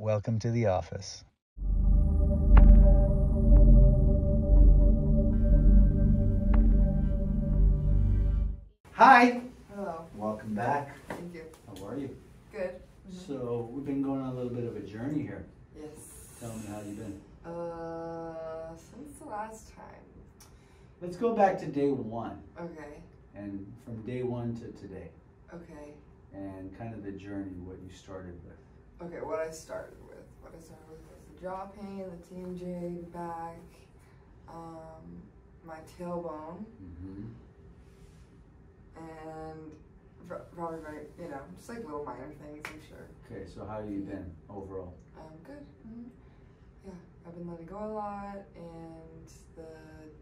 Welcome to the office. Hi. Hello. Welcome back. Thank you. How are you? Good. So we've been going on a little bit of a journey here. Yes. Tell me how you've been. Uh, since the last time. Let's go back to day one, Okay. and from day one to today, Okay. and kind of the journey, what you started with. Okay. What I started with. What I started with was the jaw pain, the TMJ, back, um, my tailbone, Mm-hmm. and probably very, you know, just like little minor things. I'm sure. Okay, so how have you been overall? Um, good. hmm Yeah, I've been letting go a lot, and the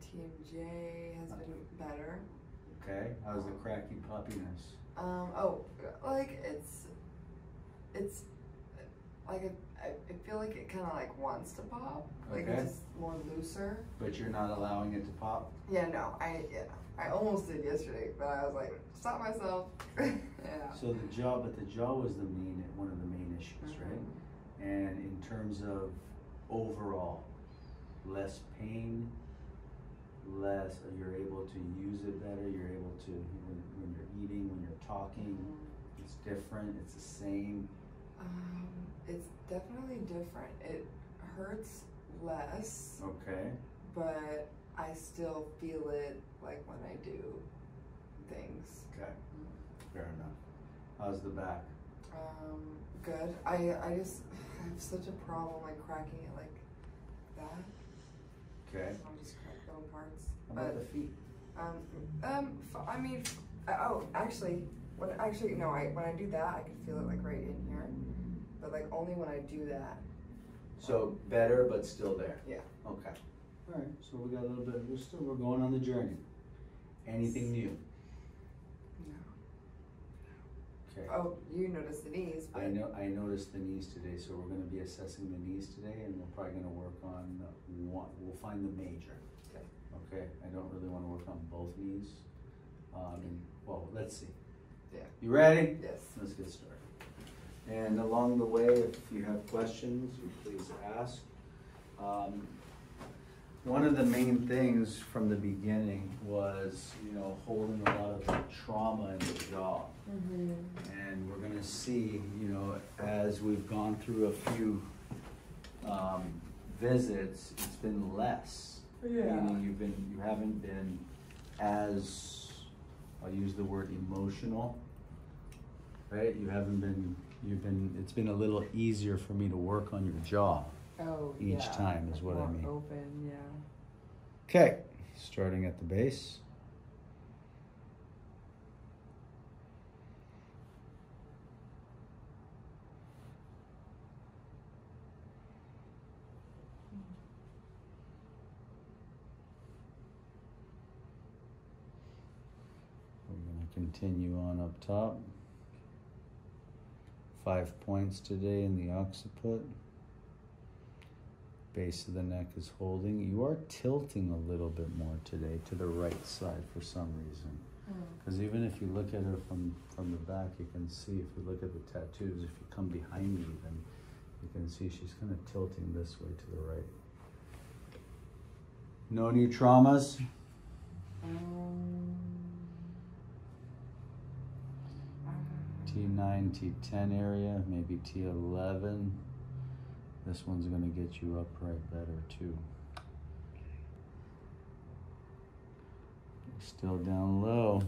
TMJ has been better. Okay, how's the cracky puppiness? Um, oh, like it's, it's, like it, I, feel like it kind of like wants to pop. Like Okay. it's more looser. But you're not allowing it to pop? Yeah, no, I, yeah, I almost did yesterday, but I was like, stop myself. yeah. So the jaw, but the jaw was the main, one of the main issues, right? And in terms of overall, less pain, less, you're able to use it better, you're able to, when, when you're eating, when you're talking, Mhm. it's different, it's the same. Um, it's definitely different. It hurts less, Okay, but I still feel it like when I do things. okay, fair enough. How's the back? Um, good. I I just have such a problem like cracking it like that. Okay, I'll just crack little parts. how about But the feet? um um f- I mean oh actually when actually no I when I do that I can feel it like right in here, but like only when I do that. So better, but still there? Yeah. Okay. All right, so we got a little bit, we're still, we're going on the journey. Anything new? No. Okay. Oh, you noticed the knees. But I know, I noticed the knees today, so we're gonna be assessing the knees today, and we're probably gonna work on one, we'll find the major. Okay. Okay, I don't really wanna work on both knees. Um, and, well, let's see. Yeah. You ready? Yes. Let's get started. And along the way, if you have questions, you please ask. Um, One of the main things from the beginning was, you know, holding a lot of trauma in the jaw. Mm-hmm. And we're gonna see, you know, as we've gone through a few um, visits, it's been less. Yeah. Meaning you've been, you haven't been as, I'll use the word emotional, right? You haven't been, you've been, it's been a little easier for me to work on your jaw. Oh Each yeah. time is what I mean. Open, yeah. Okay, starting at the base. We're going to continue on up top. Five points today in the occiput. Base of the neck is holding. You are tilting a little bit more today to the right side for some reason. Because even if you look at her from, from the back, you can see, if you look at the tattoos, if you come behind me, then you can see she's kind of tilting this way to the right. No new traumas? Um, T9, T10 area, maybe T11. This one's going to get you upright better too. Still down low.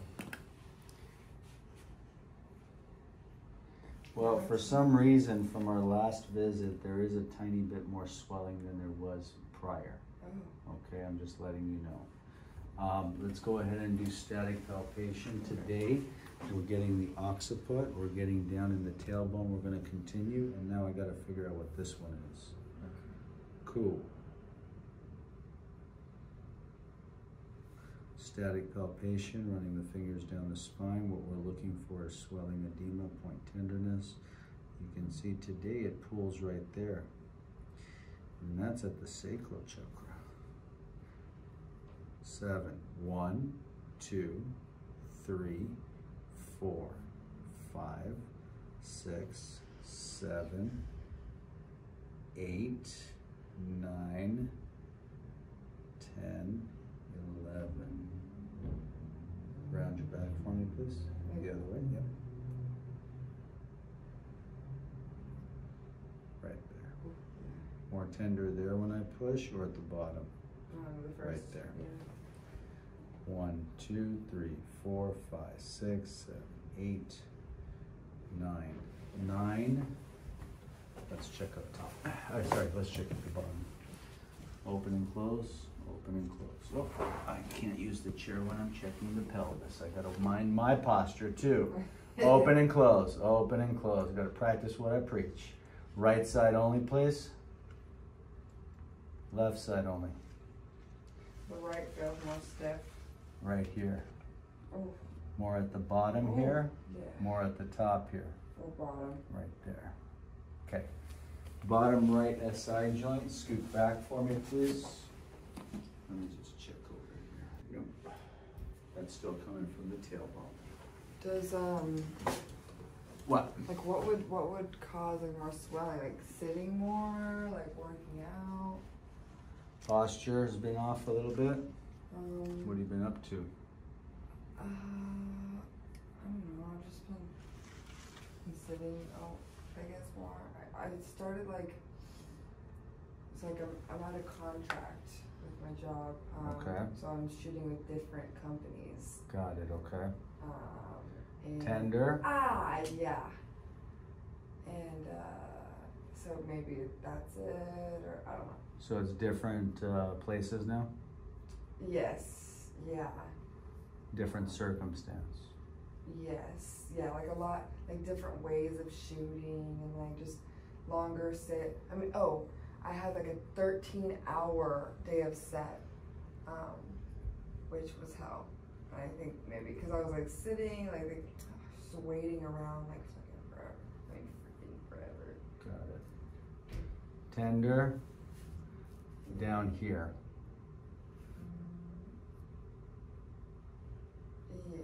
Well, for some reason from our last visit, there is a tiny bit more swelling than there was prior. oh. Okay, I'm just letting you know. Um, let's go ahead and do static palpation today. We're getting the occiput, we're getting down in the tailbone, we're gonna continue, and now I gotta figure out what this one is. Cool. Static palpation, running the fingers down the spine. What we're looking for is swelling edema, point tenderness. You can see today it pulls right there. And that's at the sacral chakra. Seven. One, two, three, four, five, six, seven, eight, nine, ten, eleven. Round your back for me, please. The other way, yep. Right there. More tender there when I push or at the bottom? Um, the Right there. Yeah. One, two, three, four, five, six, seven, eight, nine. Nine. Let's check up top. Oh, sorry, let's check at the bottom. Open and close, open and close. Oh, I can't use the chair when I'm checking the pelvis. I gotta mind my posture too. Open and close, open and close. I gotta practice what I preach. Right side only, please. Left side only. The right feels more stiff. Right here. Oh, More at the bottom Oh. here, yeah. more at the top here, Or bottom. right there. Okay. Bottom right SI joint, scoot back for me, please. Let me just check over here. Yep. That's still coming from the tailbone. Does um What? like what would what would cause like more swelling? Like sitting more, like working out? Posture has been off a little bit. Um What have you been up to? uh I don't know, I've just been, been sitting oh I guess more. I, I started like it's like I'm I'm out of contract with my job. Um, Okay. so I'm shooting with different companies. Got it, okay. Um and Tender? Ah, yeah. And uh, so maybe that's it, or I don't know. So it's different uh, places now? Yes, yeah, Different circumstance. yes, yeah. Like a lot, like different ways of shooting, and like just longer sit. I mean, oh, I had like a 13 hour day of set, um, which was hell. I think maybe because I was like sitting, like, like just waiting around like fucking forever, like freaking forever. Got it. Tender. Down here. Yeah, yeah.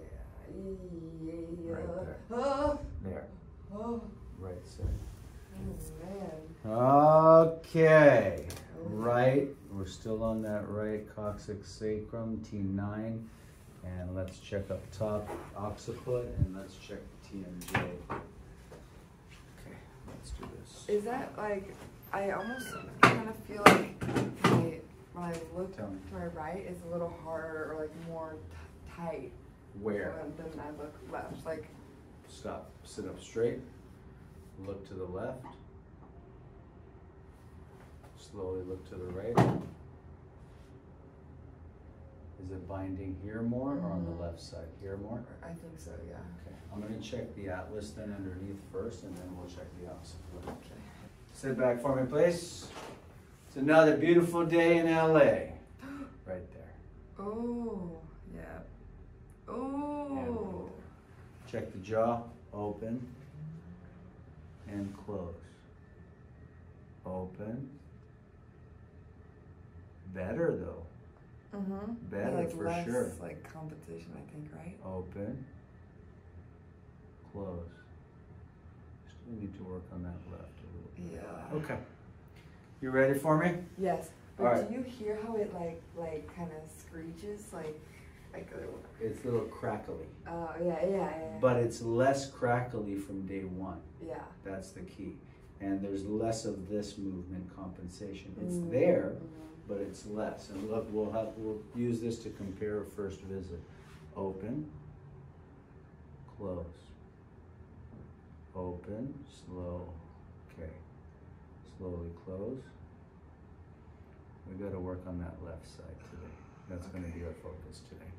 Right there. Oh, There. oh, Right side. Okay, right, we're still on that right coccyx sacrum, T9. And let's check up top occiput and let's check TMJ. Okay, let's do this. Is that like, I almost kind of feel like my, when I look to my right, it's a little harder or like more t- tight Where? than than I look left. Like, Stop, sit up straight, look to the left. Slowly look to the right. Is it binding here more or on the mm-hmm. left side? Here more? I think so, yeah. Okay, I'm gonna check the atlas then underneath first, and then we'll check the occiput. Okay. Sit back for me, please. It's another beautiful day in LA. Right there. Oh, yeah. Oh. Check the jaw, open and close. Open. Better though. Mm-hmm. Better like for less, sure. Like competition, I think, right? Open. Close. Still need to work on that left a little. Yeah. Okay. You ready for me? Yes. But do you hear how it like like kind of screeches like It's a little crackly, uh yeah yeah yeah but it's less crackly from day one. yeah. That's the key. And there's less of this movement compensation. It's Mm, there, mhm. but it's less. And look, we'll have, we'll use this to compare first visit. Open, close. Open, slow, okay. Slowly close. We gotta work on that left side today. That's gonna be our focus today.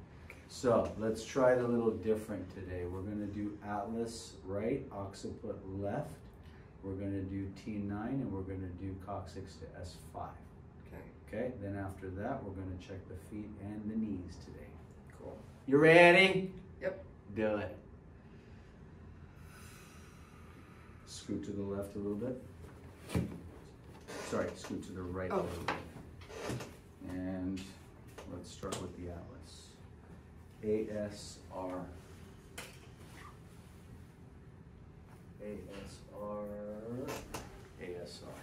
So let's try it a little different today. We're gonna do atlas right, occiput left. We're gonna do T9 and we're gonna do coccyx to S5. Okay. Okay, then after that, we're gonna check the feet and the knees today. Cool. You ready? Yep. Do it. Scoot to the left a little bit. Sorry, scoot to the right a Oh. little bit. And let's start with the atlas. ASR. ASR. ASR.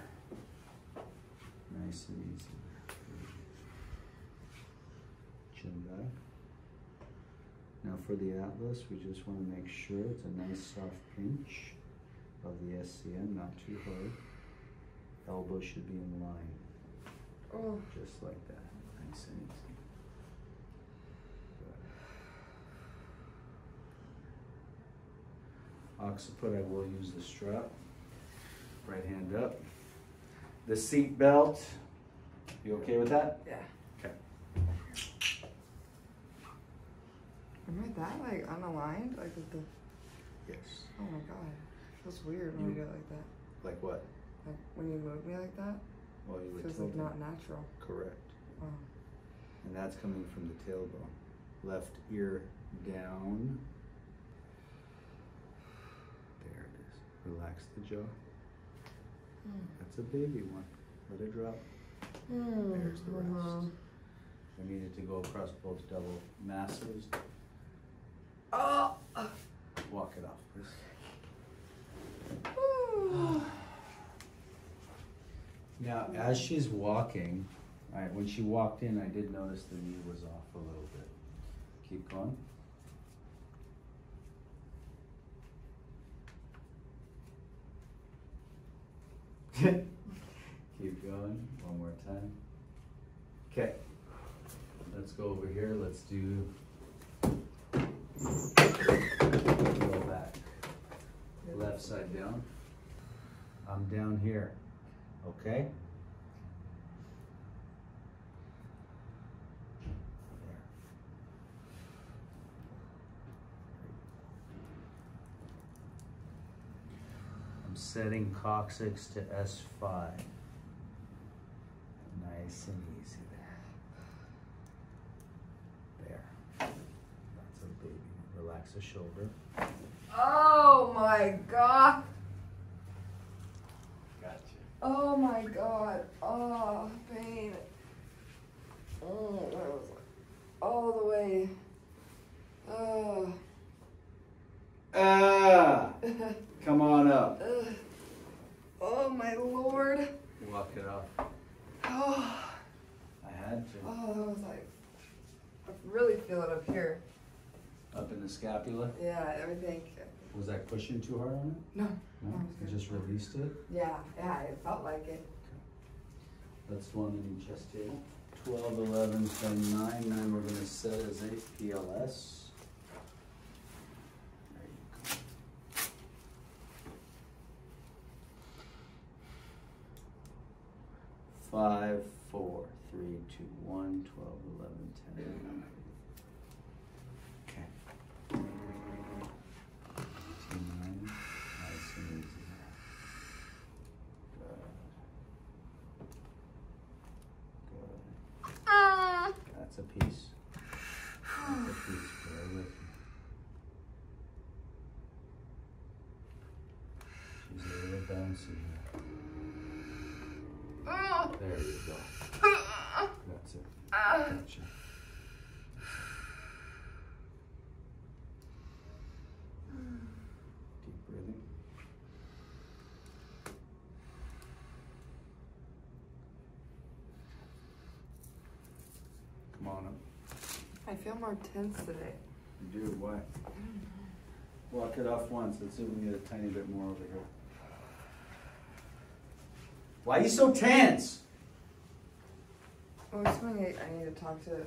Nice and easy. Chin back. Now for the atlas, we just want to make sure it's a nice soft pinch of the SCM, not too hard. Elbow should be in line, Oh. just like that. Nice and easy. Occiput, I will use the strap. Right hand up. The seat belt. You okay with that? Yeah. Okay. Am I that like unaligned? Like with the Yes. oh my god. Feels weird when You- you do it like that. Like what? Like when you move me like that, Well, you were feels like not natural. Correct. Wow. And that's coming from the tailbone. Left ear down. There it is. Relax the jaw. Hmm. That's a baby one. Let it drop. Hmm, There's the rest. Mhm. I needed to go across both double masses. Oh. Walk it off, please. Now, as she's walking, alright, when she walked in, I did notice the knee was off a little bit. Keep going. Keep going, one more time. Okay, let's go over here, let's do. Go back. Left side down. I'm down here, okay? There. I'm setting coccyx to S5. Nice and easy there. There. That's a baby. Relax the shoulder. Oh my god. Gotcha. Oh my god. Oh, pain. Oh, that was all the way. Oh. Ah! Come on up. Oh my lord. Walk it off. Oh, I had to. oh, that was like. I really feel it up here. Up in the scapula. Yeah, everything. Was that pushing too hard on it? No. No? You just released it? Yeah, yeah, it felt like it. That's one in chest table. 12, 11, 10, 9. 9 we're going to set as a PLS. There you go. Five, four, three, two, one, 12, 11, 10, 9. Okay. Two, nine. Nice and easy. Good. Good. That's a piece. That's a piece. Bear with me. She's a little bouncy here. There you go. That's it. Gotcha. Deep breathing. Come on up. I feel more tense today. You do what? Walk it off once. Let's see if we can get a tiny bit more over here. Why are you so tense? Oh, it's something I, need to talk to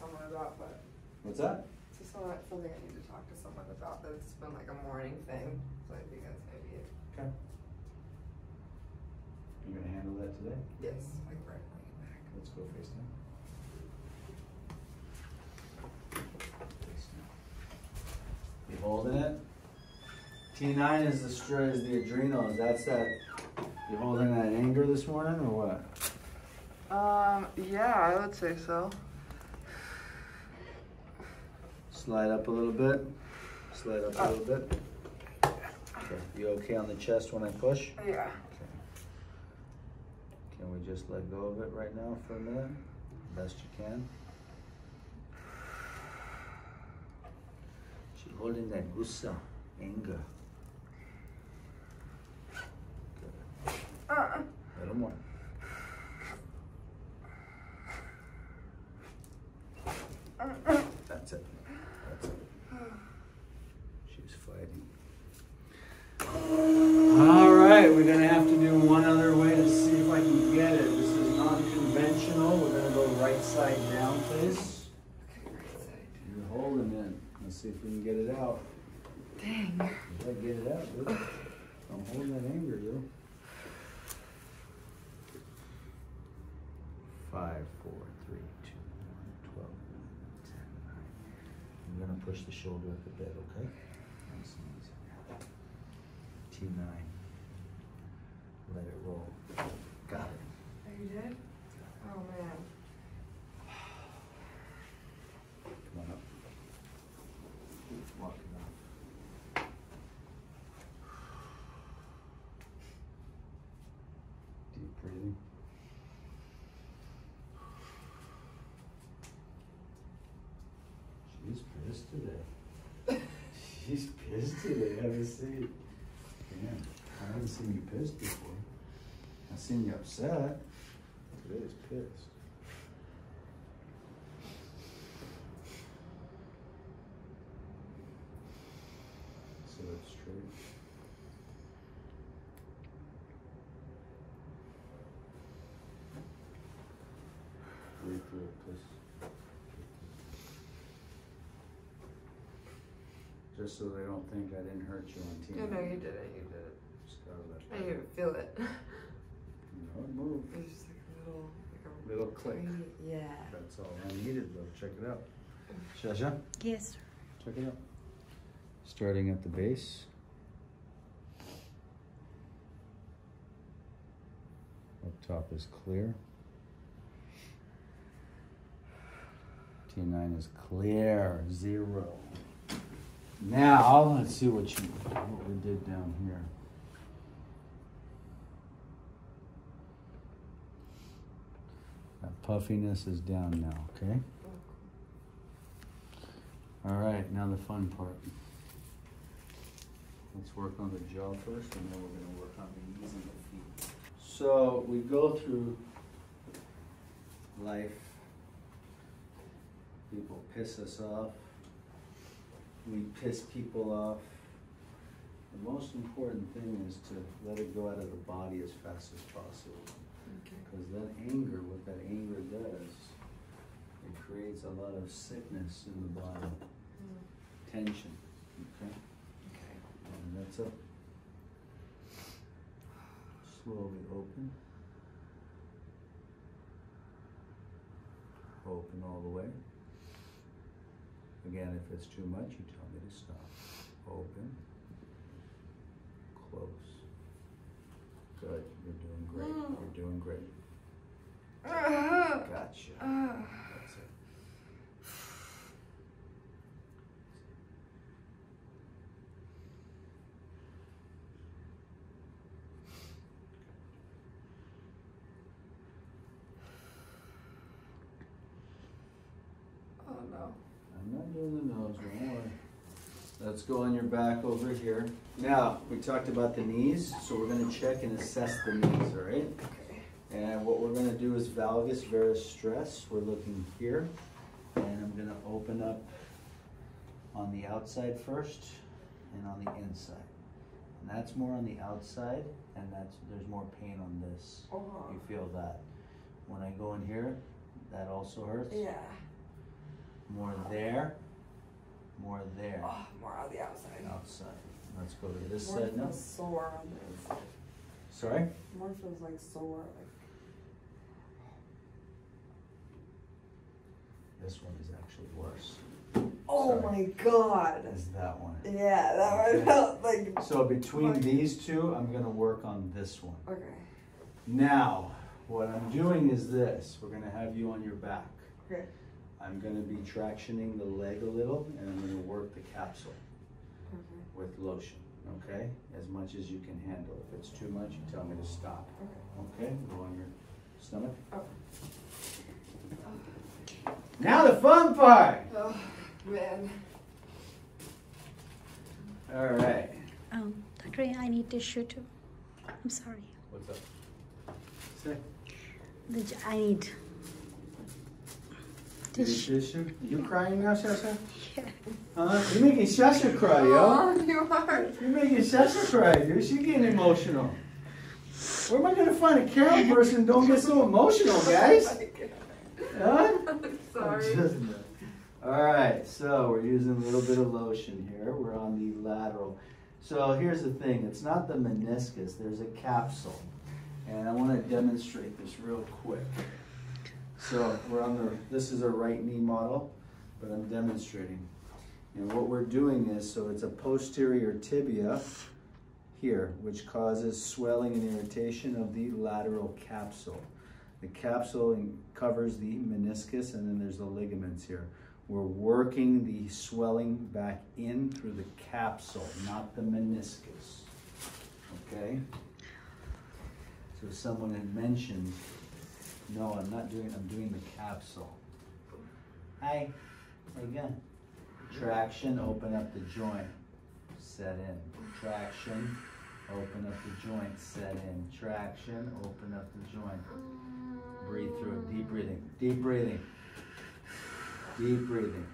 someone about, but What's that? it's just something, something I need to talk to someone about. That it's been like a morning thing, so I think that's maybe it. Okay. You gonna handle that today? Yes, like right get back. Let's go face down. Face down. You holding it? T nine is the is the adrenals. That's that. You holding that anger this morning or what? Um, yeah, I would say so. Slide up a little bit. Slide up a little bit. Okay. You okay on the chest when I push? Yeah. Okay. Can we just let go of it right now for a minute? Best you can. holding that gussa, anger. Uh-uh. Uh. Little more. Uh-uh. That's it. That's it. She's fighting. All right, we're going to have to do one other way. see if we can get it out. Dang. I get it out, dude. I'm holding that anger, yo. Five, four, three, two, one, twelve, nine, ten, nine. I'm gonna push the shoulder up a bit, okay? Nice and easy. T nine. Let it roll. Pissed today. She's pissed today. I Have a seat. Damn, I haven't seen you pissed before. I've seen you upset. Today's pissed. Sit up straight. Breathe through it, please. Just so they don't think I didn't hurt you on TV. Yeah, no, you did it. You did it. Just gotta let I didn't even feel it. No, it moved. It was just like a little, like a Little click. tiny- Yeah. That's all I needed though. Check it out. Mm. Shasha, Yes. check it out. Starting at the base. Up top is clear. T9 is clear, zero. Now, let's see what you what we did down here. That puffiness is down now, okay? All right, now the fun part. Let's work on the jaw first, and then we're gonna work on the knees and the feet. So we go through life. People piss us off. We piss people off. The most important thing is to let it go out of the body as fast as possible. Okay. Because that anger, what that anger does, it creates a lot of sickness in the body, Mm. tension. Okay? Okay. And that's up. Slowly open. Open all the way. Again, if it's too much, you tell me to stop. Open. Close. Good. You're doing great. Mm. You're doing great. Ah, Gotcha. ah. That's it. Oh no. I'm not doing the nose, don't worry. Let's go on your back over here. Now, we talked about the knees, so we're gonna check and assess the knees, all right? Okay. And what we're gonna do is valgus varus stress. We're looking here. And I'm gonna open up on the outside first and on the inside. And that's more on the outside, and that's, there's more pain on this. Uh-huh. You feel that. When I go in here, that also hurts. Yeah. More there, more there. Oh, more on the outside. Outside. Let's go to this More side now. feels sore on this. Sorry? More feels like sore. Like This one is actually worse. oh Sorry. my god. Is that one. Yeah, that Okay. one felt like. So between Like- these two, I'm gonna work on this one. Okay. Now, what I'm doing is this. We're gonna have you on your back. Okay. I'm gonna be tractioning the leg a little and I'm gonna work the capsule Okay. with lotion, okay? As much as you can handle. If it's too much, you tell me to stop. Okay. Okay, go on your stomach. Oh. Now the fun part! Oh man. All right. Um, Doctor, I need tissue too. I'm sorry. What's up? Say. The, j- I need Any tissue. tissue? You crying now, Shasha? Yeah. Huh? You're making Shasha cry, yo. Oh, you are. You're making Shasha cry, dude. She's getting emotional. Where am I gonna find a camera person? Don't get so emotional, guys. Huh? I'm sorry. All right, so we're using a little bit of lotion here. We're on the lateral. So here's the thing, it's not the meniscus, there's a capsule. And I wanna demonstrate this real quick. So we're on the, this is a right knee model, but I'm demonstrating. And what we're doing is, so it's a posterior tibia here, which causes swelling and irritation of the lateral capsule. The capsule covers the meniscus and then there's the ligaments here. We're working the swelling back in through the capsule, not the meniscus. Okay? So someone had mentioned, no, I'm not doing, I'm doing the capsule. Hi, going? Traction, open up the joint, set in. Traction, open up the joint, set in. Traction, open up the joint. Breathe through it, deep breathing, deep breathing. Deep breathing.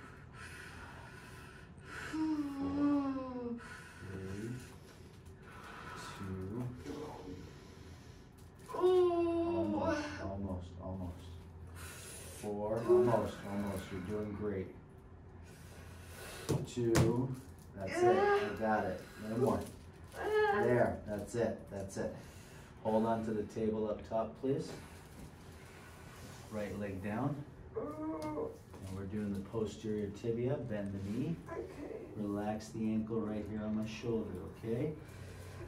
Four, three, two, almost, almost, almost. Four, almost, almost. You're doing great. Two, that's it. You got it. No more. There, that's it, that's it. Hold on to the table up top, please. Right leg down. And we're doing the posterior tibia, bend the knee. Okay. Relax the ankle right here on my shoulder, okay?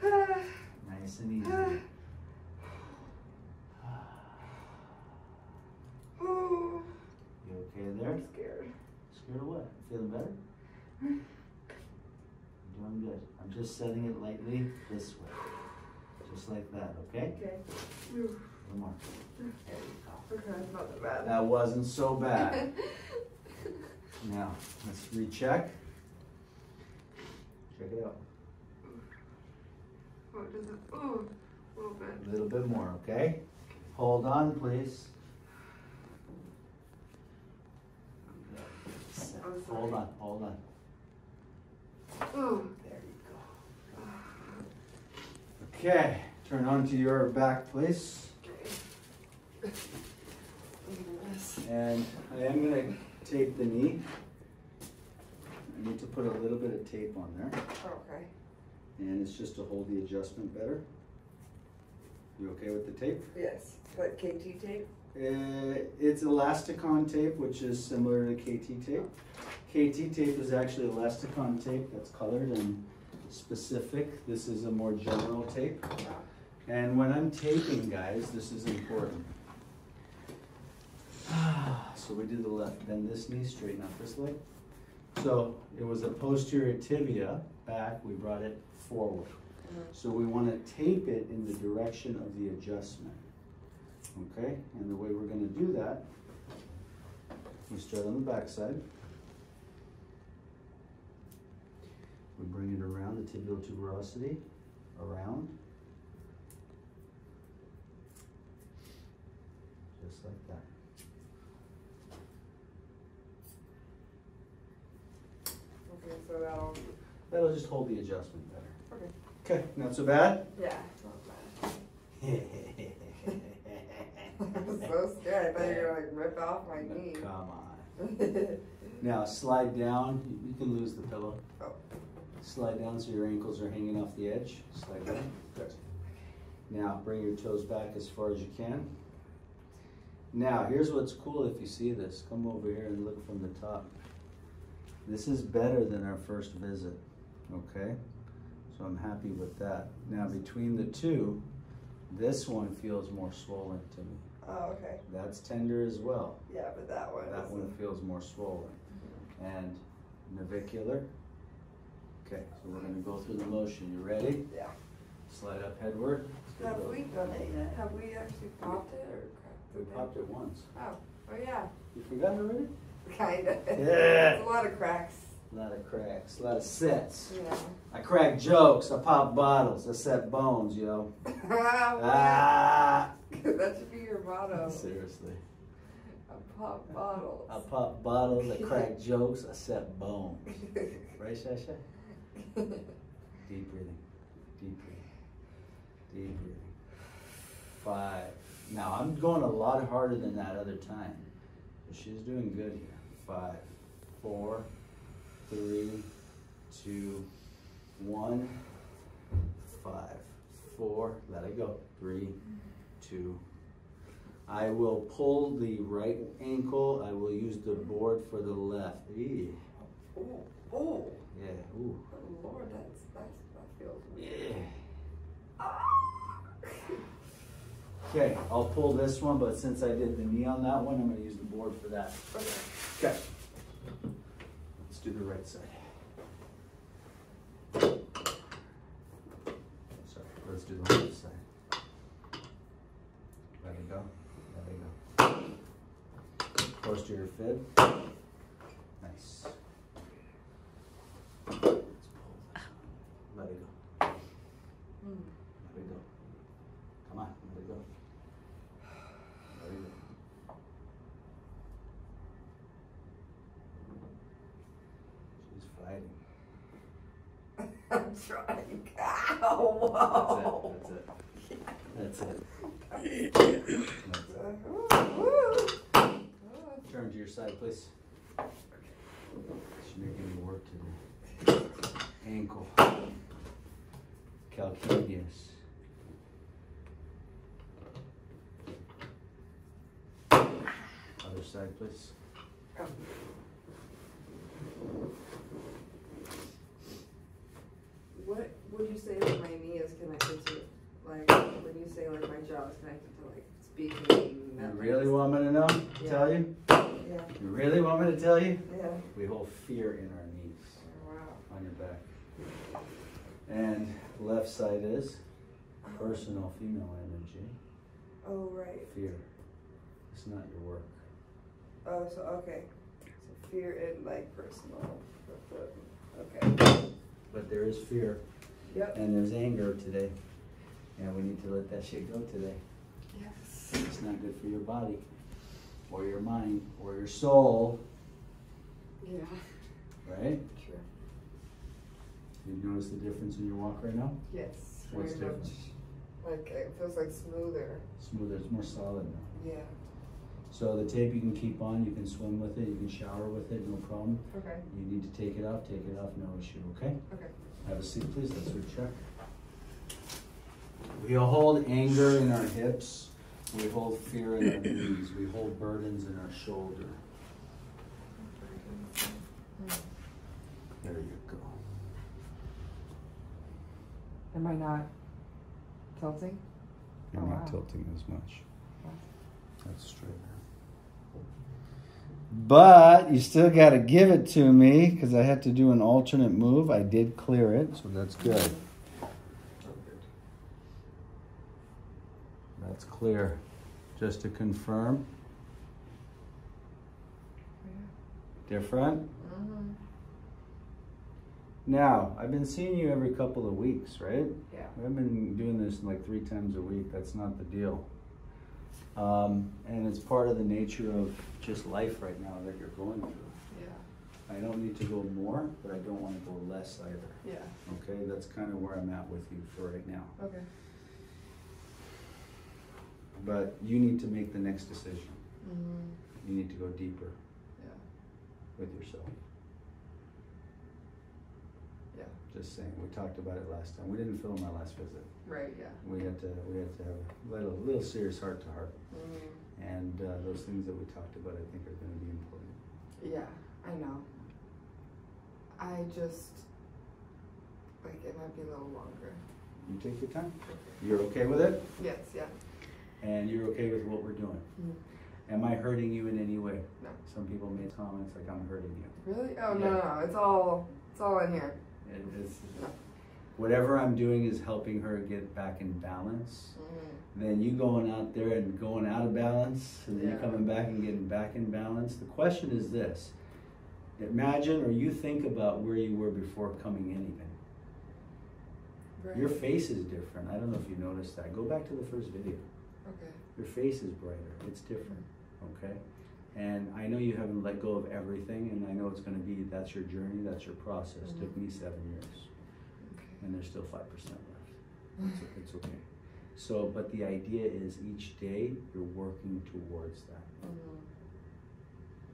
Nice and easy. Ooh, You okay there? I'm scared. Scared of what? Feeling better? Doing good. I'm just setting it lightly this way. Just like that, okay? Okay. Ooh, One more. There you go. Okay, it's not that bad. That wasn't so bad. Now, let's recheck. Check it out. Oh, does it? Ooh, a little bit. A little bit more, okay? Hold on, please. I'm Hold on, hold on. Ooh. There you go. Okay, turn onto your back, please. Okay. And I am gonna tape the knee. I need to put a little bit of tape on there, Okay. and it's just to hold the adjustment better. You okay with the tape? Yes. Like KT tape? Uh, it's Elasticon tape, which is similar to KT tape. KT tape is actually Elasticon tape that's colored and specific. This is a more general tape. And when I'm taping, guys, this is important. So we do the left, bend this knee, straighten out this leg. So it was a posterior tibia back, we brought it forward. Mhm. So we want to tape it in the direction of the adjustment. Okay, and the way we're gonna do that, we start on the backside. We bring it around the tibial tuberosity, around. Just like that. Okay, so that'll. That'll just hold the adjustment better. Okay. Okay, not so bad? Yeah. Not bad. I'm so scared. I thought you were gonna like rip off my knee. Come on. Now slide down, You- you can lose the pillow. Oh. Slide down so your ankles are hanging off the edge. Slide down. Good. Now bring your toes back as far as you can. Now here's what's cool if you see this. Come over here and look from the top. This is better than our first visit. Okay? So I'm happy with that. Now between the two, this one feels more swollen to me. Oh, okay. That's tender as well. Yeah, but that one. That one feels more swollen. And navicular. Okay, so we're gonna go through the motion. You ready? Yeah. Slide up headward. Have we done it yet? Have we actually popped it or cracked We popped it once. Oh, oh yeah. You forgot already? Kinda. Yeah. It's a lot of cracks. A lot of cracks, a lot of sets. Yeah. I crack jokes, I pop bottles, I set bones, yo. ah. That should be your motto. Seriously. A pop bottles. I pop bottles, I crack jokes, I set bones. Right, Shasha? Deep breathing. Deep breathing. Deep breathing. Five. Now I'm going a lot harder than that other time. But she's doing good here. Five, four, three, two, one. five, four, let it go. Three, two. I will pull the right ankle. I will use the board for the left. Eee. Oh, oh, Yeah, ooh. Lord, that's, that's, that feels Yeah. Ah. Okay, I'll pull this one, but since I did the knee on that one, I'm gonna use the board for that. Okay. Okay. Let's do the right side. Sorry, let's do the left side. Let it go, let it go. Close to your fib. Nice. Let's pull this. Let it go, Mm. let it go. Come on, let it go. Let it go. She's fighting. I'm trying. Ow. That's it. That's it. That's it. whoa. Woo. Turn to your side, please. She's making me work today. Ankle. Calcaneus. Other side, please. Oh. What would you say that my knee is connected to? Like when you say like my jaw is connected to like speaking. You that really makes- want me to know? Yeah. Tell you? Really want me to tell you? Yeah. We hold fear in our knees Wow. on your back. And left side is personal female energy. Oh right. Fear. It's not your work. Oh so okay. So fear and like personal. Okay. But there is fear Yep. and there's anger today. And we need to let that shit go today. Yes. It's not good for your body or your mind or your soul, Yeah. right? True. You notice the difference in your walk right now? Yes. What's very different? much. Like it feels like smoother. Smoother, it's more solid now. Yeah. So the tape you can keep on, you can swim with it, you can shower with it, no problem. Okay. You need to take it off, take it off, no issue, okay? Okay. Have a seat, please. Let's check. We hold anger in our hips. We hold fear in our knees. We hold burdens in our shoulder. There you go. Am I not tilting? You're Oh, not wow. tilting as much. Wow. That's straight. But you still got to give it to me because I had to do an alternate move. I did clear it, so that's good. That's clear. Just to confirm, different. Mm-hmm. Now, I've been seeing you every couple of weeks, right? Yeah. I've been doing this like three times a week. That's not the deal. Um, and it's part of the nature of just life right now that you're going through. Yeah. I don't need to go more, but I don't want to go less either. Yeah. Okay, that's kind of where I'm at with you for right now. Okay. But you need to make the next decision. Mm-hmm. You need to go deeper Yeah. with yourself. Yeah. Just saying. We talked about it last time. We didn't film my last visit. Right. Yeah. We had to we had to have a little little serious heart to heart. Mm-hmm. And uh, those things that we talked about, I think, are going to be important. Yeah. I know. I just like it might be a little longer. You take your time. You're okay with it, Yes. Yeah. And you're okay with what we're doing. Mhm. Am I hurting you in any way? No. Some people made comments like I'm hurting you. Really? Oh no, Yeah. no, no! It's all it's all in here. It is, whatever I'm doing is helping her get back in balance. Mm-hmm. Then you going out there and going out of balance, and then you Yeah. coming back and getting back in balance. The question is this: Imagine, or you think about where you were before coming in. Even Right. your face is different. I don't know if you noticed that. Go back to the first video. Okay. Your face is brighter. It's different. Okay. And I know you haven't let go of everything, and I know it's going to be that's your journey, that's your process. Mhm. Took me seven years, Okay. and there's still five percent left. It's, it's okay. So, but the idea is each day you're working towards that. Mm-hmm.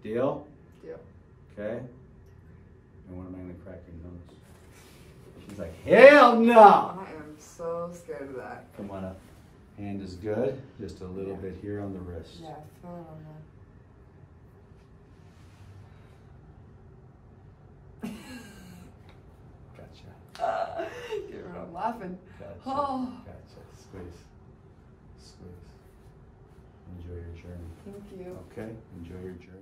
Deal? Deal. Okay. And when am I going to crack your nose? She's like, hell no! I am so scared of that. Come on up. Hand is good. Just a little Yeah. bit here on the wrist. Yeah, feel it on Gotcha. that. Get rid of laughing. Gotcha. Oh. Gotcha. Squeeze. Squeeze. Enjoy your journey. Thank you. Okay? Enjoy your journey.